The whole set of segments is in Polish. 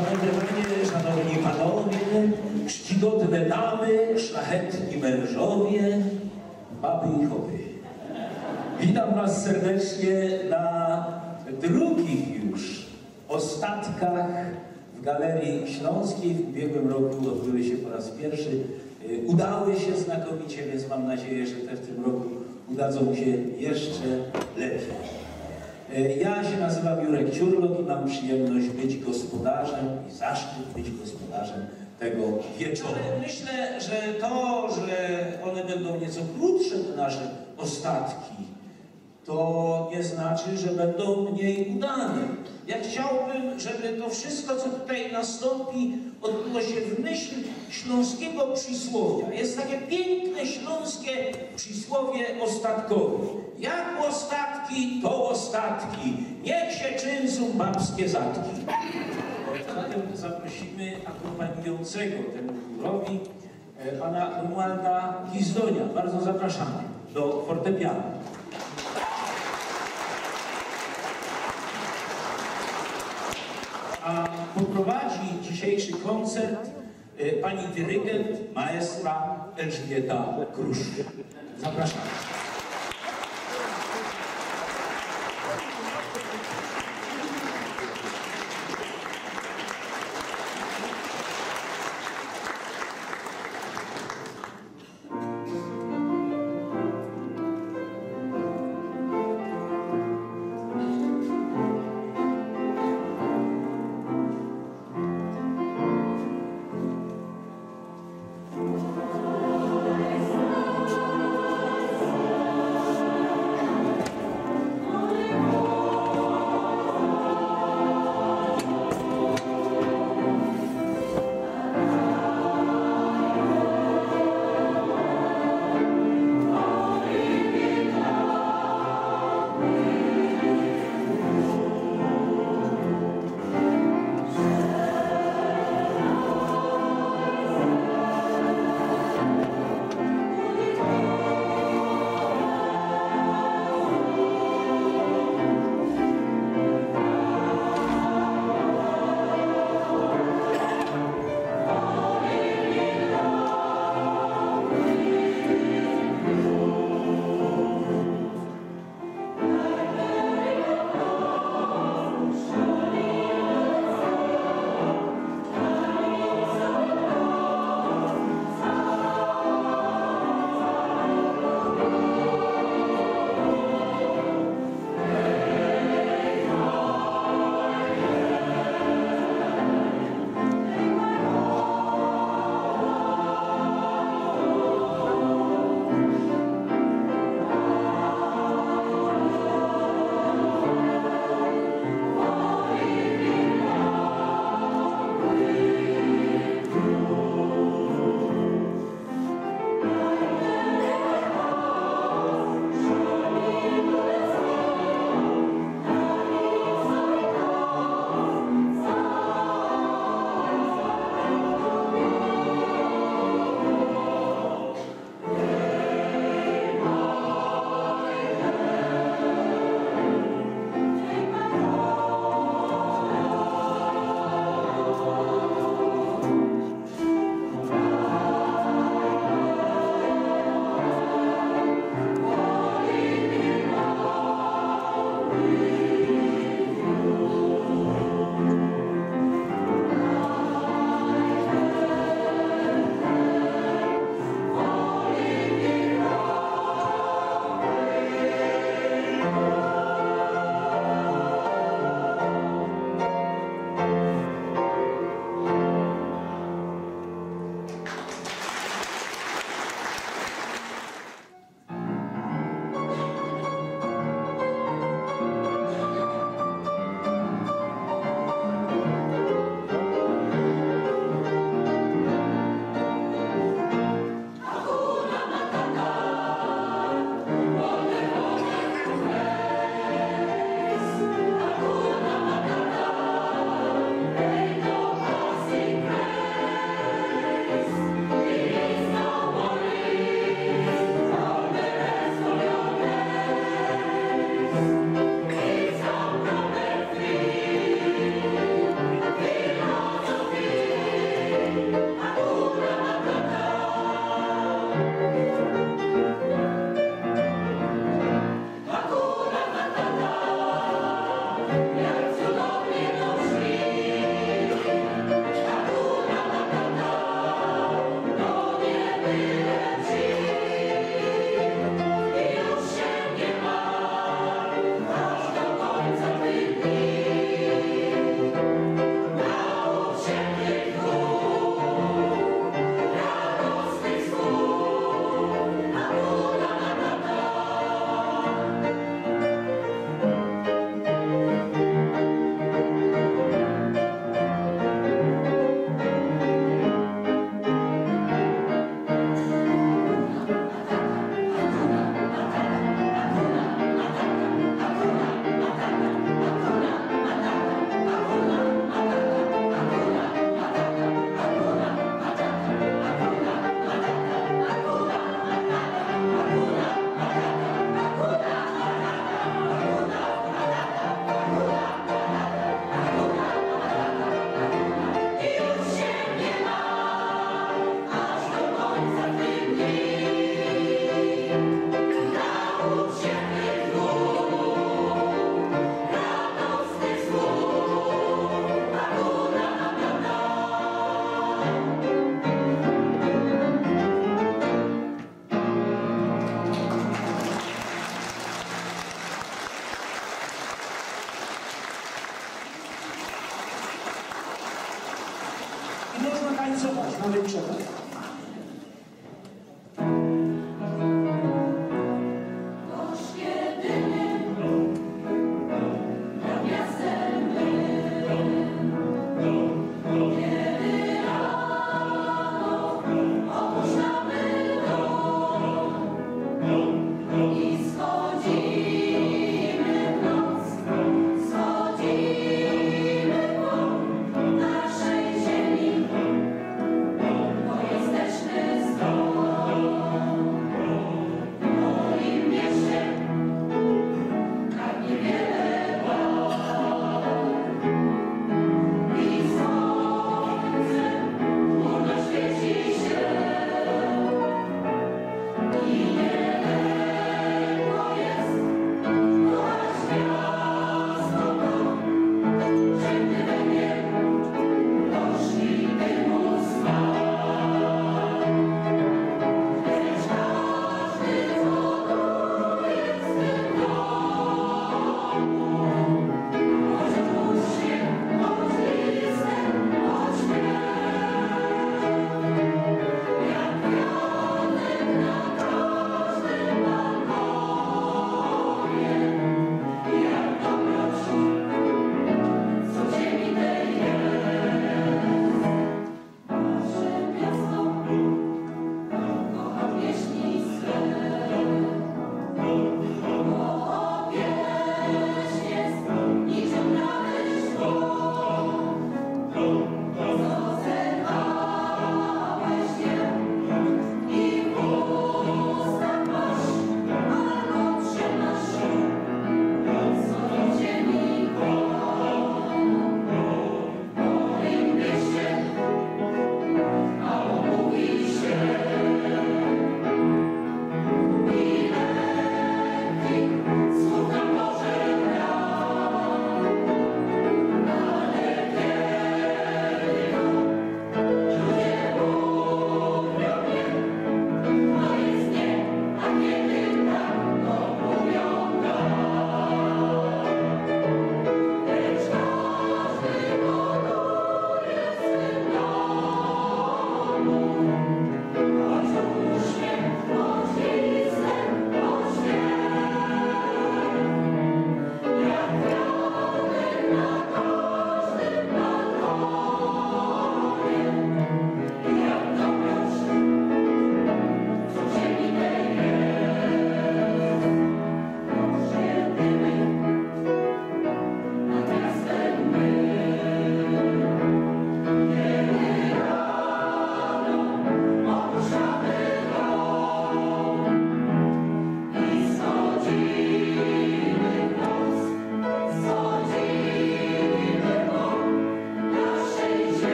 Szanowne Panie, Szanowni Panowie, czcigodne damy, szlachetni mężowie, baby i chopy. Witam Was serdecznie na drugich już ostatkach w Galerii Śląskiej. W ubiegłym roku odbyły się po raz pierwszy. Y, Udały się znakomicie, więc mam nadzieję, że te w tym roku udadzą się jeszcze lepiej. E, Ja się nazywam Jurek Ciurlok i mam przyjemność być gospodarzem i zaszczyt być gospodarzem tego wieczoru. Myślę, że to, że one będą nieco krótsze te nasze ostatki, to nie znaczy, że będą mniej udane. Ja chciałbym, żeby to wszystko, co tutaj nastąpi, odbyło się w myśl śląskiego przysłowia. Jest takie piękne śląskie przysłowie ostatkowe. Jak ostatki, to ostatki. Niech się czynzą babskie zatki. Zatem zaprosimy akompaniującego temu chórowi e, pana Romualda Gizdonia. Bardzo zapraszamy do fortepianu. A poprowadzi dzisiejszy koncert pani dyrygent, maestra Elżbieta Krusz. Zapraszamy.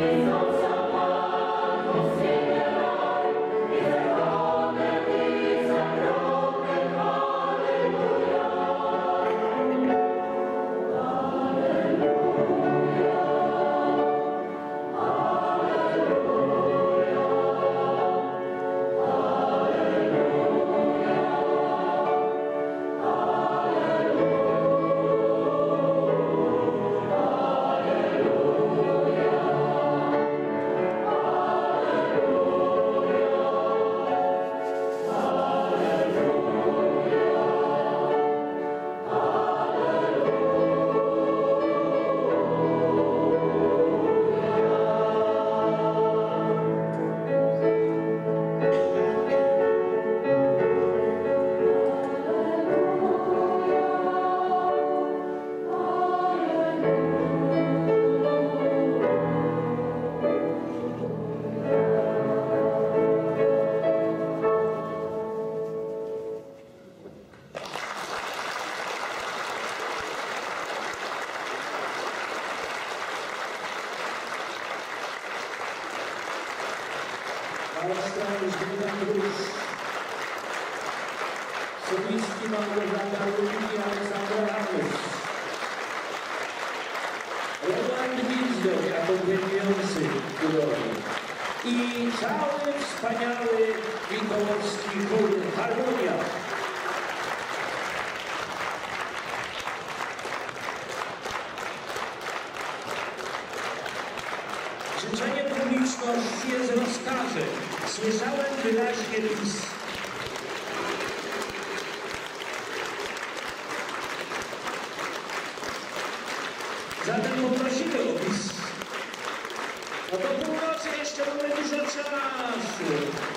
It's Małgorzata Ludwik i Aleksander Agus. Roland Wizdor jako premiujący kurowy. I cały wspaniały wikołowski chór Harmonia. chance.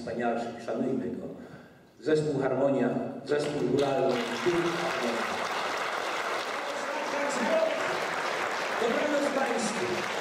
najwspanialszych, szanujmy go. Zespół Harmonia, zespół Ruralny, Dobranoc Państwu!